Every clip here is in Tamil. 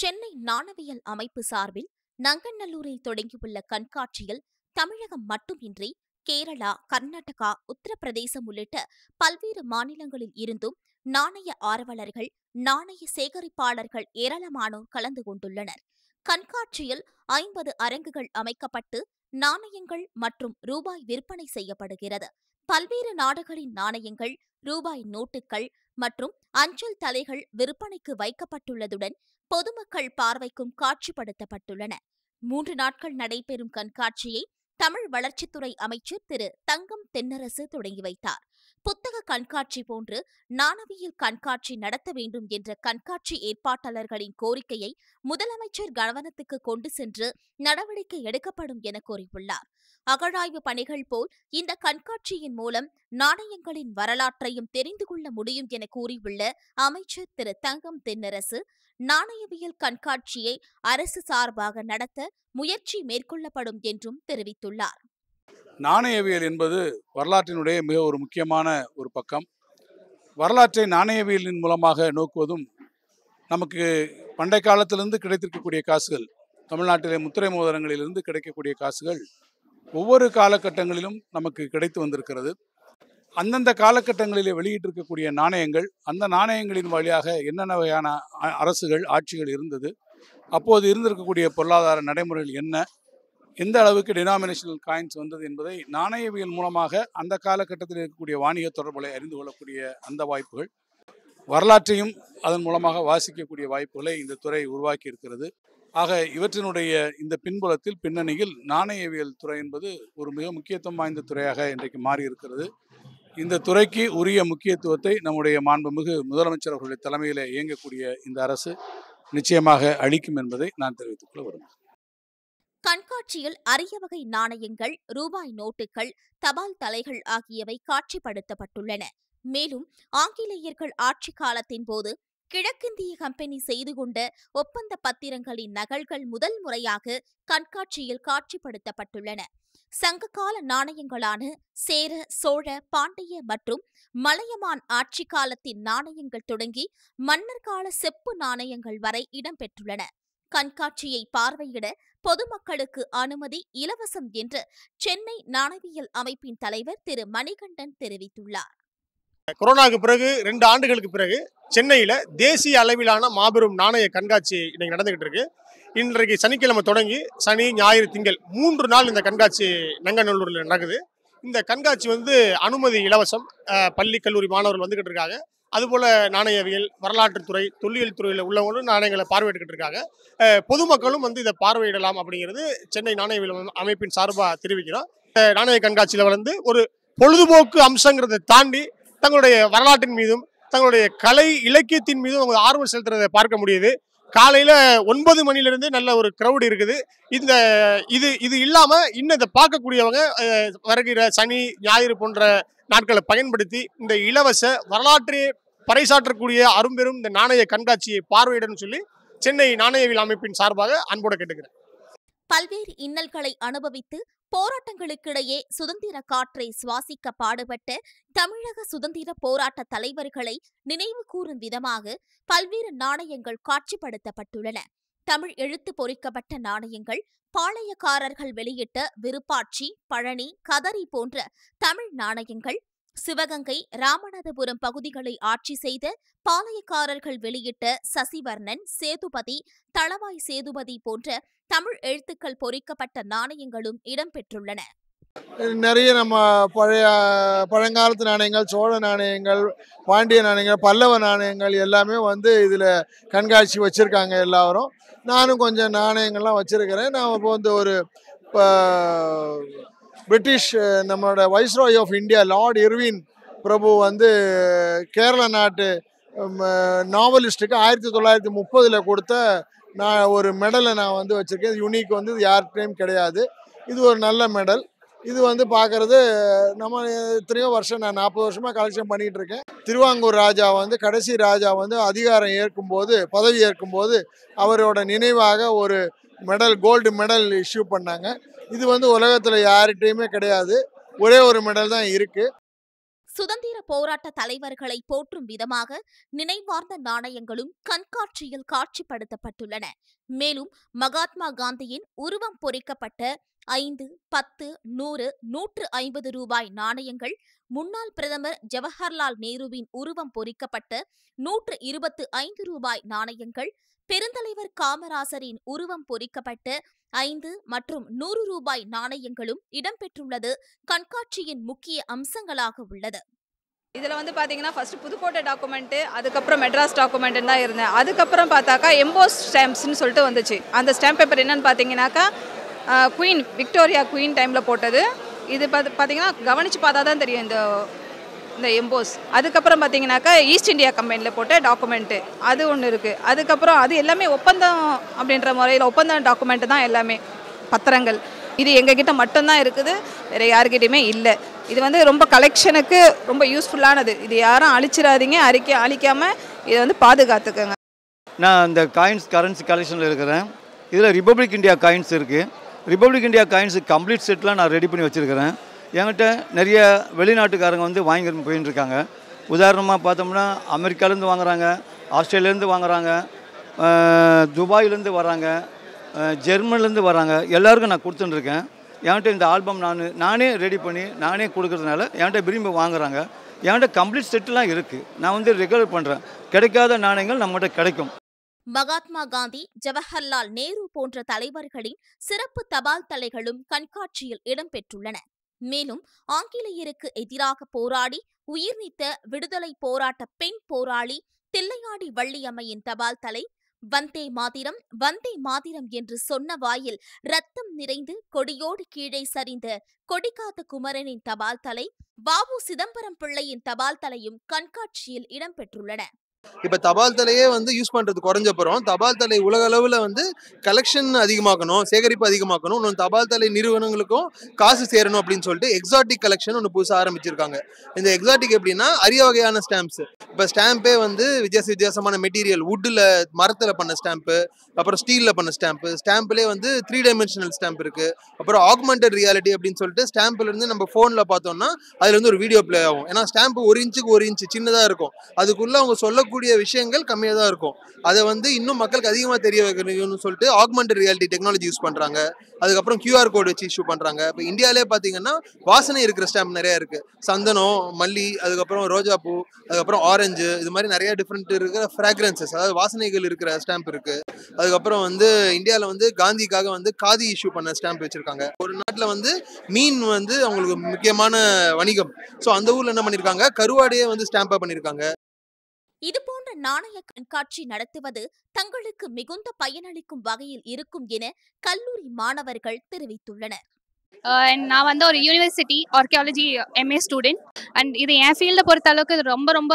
சென்னை நாணவியல் அமைப்பு சார்பில் நங்கநல்லூரில் தொடங்கியுள்ள கண்காட்சியில் தமிழகம் மட்டுமின்றி கேரளா கர்நாடகா உத்தரப்பிரதேசம் உள்ளிட்ட பல்வேறு மாநிலங்களில் இருந்தும் நாணய ஆர்வலர்கள் நாணய சேகரிப்பாளர்கள் ஏராளமானோர் கலந்து கொண்டுள்ளனர். கண்காட்சியில் ஐம்பது அரங்குகள் அமைக்கப்பட்டு நாணயங்கள் மற்றும் ரூபாய் விற்பனை செய்யப்படுகிறது. பல்வேறு நாடுகளின் நாணயங்கள் ரூபாய் நோட்டுகள் மற்றும் அஞ்சல் தலைகள் விற்பனைக்கு வைக்கப்பட்டுள்ளதுடன் பொதுமக்கள் பார்வைக்கும் காட்சிப்படுத்தப்பட்டுள்ளன. மூன்று நாட்கள் நடைபெறும் கண்காட்சியை தமிழ் வளர்ச்சித்துறை அமைச்சர் திரு. தங்கம் தென்னரசு தொடங்கி வைத்தார். புத்தக கண்காட்சி போன்று நாணவியல் கண்காட்சி நடத்த வேண்டும் என்ற கண்காட்சி ஏற்பாட்டாளர்களின் கோரிக்கையை முதலமைச்சர் கவனத்துக்கு கொண்டு சென்று நடவடிக்கை எடுக்கப்படும் என கூறியுள்ளார். அகழாய்வு பணிகள் போல் இந்த கண்காட்சியின் மூலம் நாணயங்களின் வரலாற்றையும் தெரிந்து கொள்ள முடியும் என கூறியுள்ள அமைச்சர் திரு. தங்கம் தென்னரசு நாணயவியல் கண்காட்சியை அரசு சார்பாக நடத்த முயற்சி மேற்கொள்ளப்படும் என்றும் தெரிவித்துள்ளார். நாணயவியல் என்பது வரலாற்றினுடைய மிக ஒரு முக்கியமான ஒரு பக்கம். வரலாற்றை நாணயவியலின் மூலமாக நோக்குவதும் நமக்கு பண்டை காலத்திலிருந்து கிடைத்திருக்கக்கூடிய காசுகள் தமிழ்நாட்டிலே முத்திரை மோதிரங்களிலிருந்து கிடைக்கக்கூடிய காசுகள் ஒவ்வொரு காலகட்டங்களிலும் நமக்கு கிடைத்து வந்திருக்கிறது. அந்தந்த காலகட்டங்களிலே வெளியிட்டிருக்கக்கூடிய நாணயங்கள் அந்த நாணயங்களின் வழியாக என்னென்ன வகையான அ- அரசுகள் ஆட்சிகள் இருந்தது அப்போது இருந்திருக்கக்கூடிய பொருளாதார நடைமுறைகள் என்ன எந்த அளவுக்கு டினாமினேஷனல் காயின்ஸ் வந்தது என்பதை நாணயவியல் மூலமாக அந்த காலகட்டத்தில் இருக்கக்கூடிய வாணிக தொடர்புகளை அறிந்து கொள்ளக்கூடிய அந்த வாய்ப்புகள் வரலாற்றையும் அதன் மூலமாக வாசிக்கக்கூடிய வாய்ப்புகளை இந்த துறை உருவாக்கி இருக்கிறது ஆக இவற்றினுடைய இந்த பின்புலத்தில் பின்னணியில் நாணயவியல் துறை என்பது ஒரு மிக முக்கியத்துவம் வாய்ந்த துறையாக இன்றைக்கு மாறி இருக்கிறது இந்த துறைக்கு உரிய முக்கியத்துவத்தை நம்முடைய மாண்புமிகு முதலமைச்சர் அவர்களுடைய தலைமையில் இயங்கக்கூடிய இந்த அரசு நிச்சயமாக அளிக்கும் என்பதை நான் தெரிவித்துக் கொள்ள விரும்புகிறேன். கண்காட்சியில் அரிய வகை நாணயங்கள் ரூபாய் நோட்டுகள் தபால் தலைகள் ஆகியவை காட்சிப்படுத்தப்பட்டுள்ளன. மேலும் ஆங்கிலேயர்கள் ஆட்சி காலத்தின் போது கிழக்கிந்திய கம்பெனி செய்து கொண்ட ஒப்பந்த பத்திரங்களின் நகல்கள் முதல் முறையாக கண்காட்சியில் காட்சிப்படுத்தப்பட்டுள்ளன. சங்ககால நாணயங்களான சேர சோழ பாண்டிய மற்றும் மலையமான் ஆட்சி காலத்தின் நாணயங்கள் தொடங்கி மன்னர் கால செப்பு நாணயங்கள் வரை இடம்பெற்றுள்ளன கண்காட்சியை பார்வையிட பொதுமக்களுக்கு அனுமதி இலவசம் என்று சென்னை நாணயவியல் அமைப்பின் தலைவர் திரு மணிகண்டன் தெரிவித்துள்ளார். கொரோனாவுக்கு பிறகு ரெண்டு ஆண்டுகளுக்கு பிறகு சென்னையில் தேசிய அளவிலான மாபெரும் நாணய கண்காட்சி இன்னைக்கு நடந்துகிட்டு இருக்கு. இன்றைக்கு சனிக்கிழமை தொடங்கி சனி ஞாயிறு திங்கள் மூன்று நாள் இந்த கண்காட்சி நங்கநல்லூரில் நடக்குது. இந்த கண்காட்சி வந்து அனுமதி இலவசம் பள்ளி கல்லூரி மாணவர்கள் வந்துகிட்டு இருக்காங்க. அதுபோல் நாணயவியல் வரலாற்றுத்துறை தொல்லியல் துறையில் உள்ளவங்களும் நாணயங்களை பார்வையிட்டுக்கிட்டு இருக்காங்க. பொதுமக்களும் வந்து இதை பார்வையிடலாம் அப்படிங்கிறது சென்னை நாணயவியல் அமைப்பின் சார்பாக தெரிவிக்கிறோம். நாணய கண்காட்சியில் வந்து ஒரு பொழுதுபோக்கு அம்சங்கிறதை தாண்டி தங்களுடைய வரலாற்றின் மீதும் தங்களுடைய கலை இலக்கியத்தின் மீதும் அவங்க ஆர்வம் செலுத்துறதை பார்க்க முடியுது. காலையில் ஒன்பது மணிலேருந்து நல்ல ஒரு க்ரௌடு இருக்குது. இந்த இது இது இல்லாமல் இன்னும் இதை பார்க்கக்கூடியவங்க வருகிற சனி ஞாயிறு போன்ற நாட்களை பயன்படுத்தி இந்த இலவச வரலாற்றை பறைசாற்றக்கூடிய அரும்பெரும் இந்த நாணய கண்காட்சியை பார்வையிடணும்னு சொல்லி சென்னை நாணயவியல் அமைப்பின் சார்பாக அன்போடு கேட்டுக்கிறேன். பல்வேறு இன்னல்களை அனுபவித்து போராட்டங்களுக்கிடையே சுதந்திர காற்றை சுவாசிக்க பாடுபட்ட தமிழக சுதந்திர போராட்ட தலைவர்களை நினைவு கூறும் விதமாக பல்வேறு நாணயங்கள் காட்சிப்படுத்தப்பட்டுள்ளன. தமிழ் எழுத்து பொறிக்கப்பட்ட நாணயங்கள் பாளையக்காரர்கள் வெளியிட்ட விருப்பாட்சி பழனி கதரி போன்ற தமிழ் நாணயங்கள் சிவகங்கை ராமநாதபுரம் பகுதிகளை ஆட்சி செய்த பாளையக்காரர்கள் வெளியிட்ட சசிவர்ணன் சேதுபதி தளவாய் சேதுபதி போன்ற தமிழ் எழுத்துக்கள் பொறிக்கப்பட்ட நாணயங்களும் இடம்பெற்றுள்ளன நிறைய நம்ம பழைய பழங்காலத்து நாணயங்கள் சோழ நாணயங்கள் பாண்டிய நாணயங்கள் பல்லவ நாணயங்கள் எல்லாமே வந்து இதில் கண்காட்சி வச்சுருக்காங்க எல்லாரும். நானும் கொஞ்சம் நாணயங்கள்லாம் வச்சுருக்கிறேன். நான் இப்போ வந்து ஒரு இப்போ பிரிட்டிஷ் நம்மளோட viceroy of India lord Irwin பிரபு வந்து கேரள நாட்டு நாவலிஸ்ட்டுக்கு ஆயிரத்தி தொள்ளாயிரத்தி முப்பதில் கொடுத்த நான் ஒரு மெடலை நான் வந்து வச்சுருக்கேன். யூனிக் வந்து இது யார்கிட்டையும் கிடையாது. இது ஒரு நல்ல மெடல் இது வந்து பார்க்குறது நம்ம எத்தனையோ வருஷம் நான் நாற்பது வருஷமாக கலெக்ஷன் பண்ணிகிட்டு இருக்கேன். திருவாங்கூர் ராஜா வந்து கடைசி ராஜா வந்து அதிகாரம் ஏற்கும்போது பதவி ஏற்கும்போது அவரோட நினைவாக ஒரு மெடல் கோல்டு மெடல் இஷ்யூ பண்ணாங்க. இது வந்து உலகத்தில் யார்கிட்டையுமே கிடையாது. ஒரே ஒரு மெடல் தான் இருக்கு. சுதந்திர போராட்ட தலைவர்களை போற்றும் விதமாக நினைவார்ந்த நாணயங்களும் கண்காட்சியில் காட்சிப்படுத்தப்பட்டுள்ளன. மேலும் மகாத்மா காந்தியின் உருவம் பொறிக்கப்பட்ட ஐந்து பத்து நூறு நூற்று ஐம்பது ரூபாய் நாணயங்கள் முன்னாள் பிரதமர் ஜவஹர்லால் நேருவின் உருவம் பொறிக்கப்பட்ட நூற்று இருபத்து ஐந்து ரூபாய் நாணயங்கள் பெருந்தலைவர் காமராசரின் உருவம் பொறிக்கப்பட்ட ஐந்து மற்றும் நூறு ரூபாய் நாணயங்களும் இடம்பெற்றுள்ளது. கண்காட்சியின் முக்கிய அம்சங்களாக உள்ளது. இதில் வந்து பார்த்தீங்கன்னா ஃபஸ்ட்டு புதுக்கோட்டை டாக்குமெண்ட்டு அதுக்கப்புறம் மெட்ராஸ் டாக்குமெண்ட்டு தான் இருந்தேன். அதுக்கப்புறம் பார்த்தாக்கா எம்போஸ் ஸ்டாம்ப்ஸ்னு சொல்லிட்டு வந்துச்சு. அந்த ஸ்டாம்ப் பேப்பர் என்னன்னு பார்த்தீங்கன்னாக்கா குயின் விக்டோரியா குயின் டைமில் போட்டது. இது பார்த்து பார்த்தீங்கன்னா கவனித்து பார்த்தா தான் தெரியும் இந்த இந்த எம்போஸ் அதுக்கப்புறம் பார்த்தீங்கன்னாக்கா ஈஸ்ட் இந்தியா கம்பெனியில் போட்ட டாக்குமெண்ட்டு அது ஒன்று இருக்குது அதுக்கப்புறம் அது எல்லாமே ஒப்பந்தம் அப்படின்ற முறையில் ஒப்பந்தம் டாக்குமெண்ட்டு தான் எல்லாமே. பத்திரங்கள். இது எங்ககிட்ட மட்டும்தான் இருக்குது. வேறு யாருக்கிட்டையுமே இல்லை. இது வந்து ரொம்ப கலெக்ஷனுக்கு ரொம்ப யூஸ்ஃபுல்லானது இது யாரும் அழிச்சிடாதீங்க அழிக்க அழிக்காமல் இதை வந்து பாதுகாத்துக்கோங்க. நான் இந்த காயின்ஸ் கரன்சி கலெக்ஷனில் இருக்கிறேன். இதில் ரிப்பப்ளிக் இந்தியா காயின்ஸ் இருக்குது ரிப்பப்ளிக் இந்தியா காயின்ஸ் கம்ப்ளீட் செட்லாம் நான் ரெடி பண்ணி வச்சுருக்கிறேன். என்கிட்ட நிறைய வெளிநாட்டுக்காரங்க வந்து வாங்கிட்டு போயின்னு இருக்காங்க. உதாரணமாக பார்த்தோம்னா அமெரிக்காலேருந்து வாங்குறாங்க ஆஸ்திரேலியாலேருந்து வாங்குறாங்க துபாயிலேருந்து வராங்க ஜெர்மன்லேருந்து வராங்க. எல்லாருக்கும் நான் கொடுத்துட்டுருக்கேன் என்கிட்ட இந்த ஆல்பம் நான் நானே ரெடி பண்ணி நானே கொடுக்குறதுனால என்கிட்ட விரும்பி வாங்குறாங்க. என்கிட்ட கம்ப்ளீட் செட்டுலாம் இருக்குது நான் வந்து ரெகுலர் பண்ணுறேன் கிடைக்காத நாணயங்கள் நம்மகிட்ட கிடைக்கும். மகாத்மா காந்தி ஜவஹர்லால் நேரு போன்ற தலைவர்களின் சிறப்பு தபால் தலைகளும் கண்காட்சியில் இடம்பெற்றுள்ளன. மேலும் ஆங்கிலேயருக்கு எதிராக போராடி உயிர் நீத்த விடுதலை போராட்ட பெண் போராளி தில்லையாடி வள்ளியம்மையின் தபால் தலை வந்தே மாதிரம் வந்தே மாதிரம் என்று சொன்ன வாயில் ரத்தம் நிறைந்து கொடியோடு கீழே சரிந்த கொடிகாத்த குமரனின் தபால் தலை வாவு சிதம்பரம் பிள்ளையின் தபால் தலையும் கண்காட்சியில் இடம்பெற்றுள்ளன. இப்போ தபால் தலையே வந்து யூஸ் பண்ணுறது குறைஞ்சப்புறம் தபால் தலை உலக அளவில் வந்து கலெக்ஷன் அதிகமாக்கணும் சேகரிப்பு அதிகமாக்கணும் இன்னும் தபால் தலை நிறுவனங்களுக்கும் காசு சேரணும் அப்படின்னு சொல்லிட்டு எக்ஸாட்டிக் கலெக்ஷன் ஒன்று புதுசாக ஆரம்பிச்சிருக்காங்க. இந்த எக்ஸாட்டிக் எப்படின்னா அரிய வகையான ஸ்டாம்ப்ஸ் இப்போ ஸ்டாம்பே வந்து வித்தியாச வித்தியாசமான மெட்டீரியல் வுட்டில் மரத்தில் பண்ண ஸ்டாம்ப்பு அப்புறம் ஸ்டீலில் பண்ண ஸ்டாம்ப்பு ஸ்டாம்ப்லேயே வந்து த்ரீ டைமென்ஷனல் ஸ்டாம்ப் இருக்கு. அப்புறம் ஆக்மெண்டட் ரியாலிட்டி அப்படின்னு சொல்லிட்டு ஸ்டாம்ப்லேருந்து நம்ம ஃபோனில் பார்த்தோம்னா அதில் வந்து ஒரு வீடியோ ப்ளே ஆகும். ஏன்னா ஸ்டாம்ப் ஒரு இன்ச்சுக்கு ஒரு இன்ச்சு சின்னதாக இருக்கும். அதுக்குள்ளே அவங்க சொல்ல இருக்கக்கூடிய விஷயங்கள் கம்மியாக தான் இருக்கும். அதை வந்து இன்னும் மக்களுக்கு அதிகமாக தெரிய வைக்கணும்னு சொல்லிட்டு ஆக்மெண்ட் ரியாலிட்டி டெக்னாலஜி யூஸ் பண்ணுறாங்க அதுக்கப்புறம் கியூஆர் கோடு வச்சு இஷ்யூ பண்ணுறாங்க இப்போ இந்தியாவிலே பார்த்தீங்கன்னா வாசனை இருக்கிற ஸ்டாம்ப் நிறைய இருக்குது சந்தனம் மல்லி அதுக்கப்புறம் ரோஜாப்பூ அதுக்கப்புறம் ஆரஞ்சு இது மாதிரி நிறைய டிஃப்ரெண்ட் இருக்கிற ஃப்ராக்ரன்சஸ் அதாவது வாசனைகள் இருக்கிற ஸ்டாம்ப் இருக்குது அதுக்கப்புறம் வந்து இந்தியாவில் வந்து காந்திக்காக வந்து காதி இஷ்யூ பண்ண ஸ்டாம்ப் வச்சுருக்காங்க. ஒரு நாட்டில் வந்து மீன் வந்து அவங்களுக்கு முக்கியமான வணிகம். ஸோ அந்த ஊரில் என்ன பண்ணியிருக்காங்க கருவாடையே வந்து ஸ்டாம்பாக பண்ணியிருக்காங்க இதுபோன்ற நாணய கண்காட்சி நடத்துவது தங்களுக்கு மிகுந்த பயனளிக்கும் வகையில் இருக்கும் என கல்லூரி மாணவர்கள் தெரிவித்துள்ளனர். நான் வந்து ஒரு university archaeology MA student and இது என் ஃபீல்டை பொறுத்த அளவுக்கு இது ரொம்ப ரொம்ப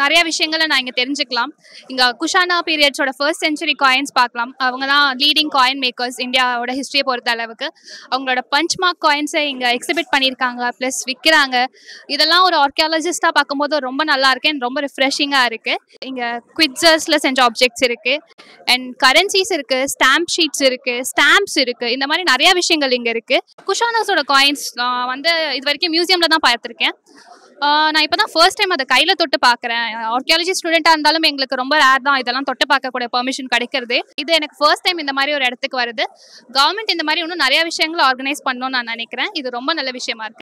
நிறைய விஷயங்களை நான் இங்கே தெரிஞ்சுக்கலாம். இங்கே குஷானா பீரியட்ஸோட ஃபர்ஸ்ட் செஞ்சுரி காயின்ஸ் பார்க்கலாம். அவங்க தான் லீடிங் காயின் மேக்கர்ஸ் இந்தியாவோட ஹிஸ்ட்ரியை பொறுத்த அளவுக்கு. அவங்களோட பஞ்ச் மார்க் காயின்ஸை இங்கே எக்ஸிபிட் பண்ணியிருக்காங்க ப்ளஸ் விற்கிறாங்க இதெல்லாம் ஒரு ஆர்கியாலஜிஸ்டாக பார்க்கும்போது ரொம்ப நல்லா இருக்கு. ரொம்ப ரிஃப்ரெஷிங்காக இருக்குது இங்கே குவிட்ஸர்ஸில் செஞ்ச ஆப்ஜெக்ட்ஸ் இருக்குது அண்ட் கரன்சிஸ் இருக்குது ஸ்டாம்ப் ஷீட்ஸ் இருக்குது ஸ்டாம்ப்ஸ் இருக்குது இந்த மாதிரி நிறைய விஷயங்கள் இங்கே இருக்குது குஷானாஸோட காயின்ஸ் நான் வந்து இது வரைக்கும் மியூசியமில் தான் பார்த்துருக்கேன். நான் இப்போ தான் ஃபர்ஸ்ட் டைம் அதை கையில் தொட்டு பார்க்குறேன் ஆர்கியாலஜி ஸ்டூடெண்ட்டாக இருந்தாலும் எங்களுக்கு ரொம்ப ரேர் தான். இதெல்லாம் தொட்டு பார்க்கக்கூடிய பெர்மிஷன் கிடைக்கிறது. இது எனக்கு ஃபர்ஸ்ட் டைம் இந்த மாதிரி ஒரு இடத்துக்கு வருது. கவர்மெண்ட் இந்த மாதிரி இன்னும் நிறைய விஷயங்களை ஆர்கனைஸ் பண்ணணும்னு நான் நினைக்கிறேன். இது ரொம்ப நல்ல விஷயமா இருக்கு.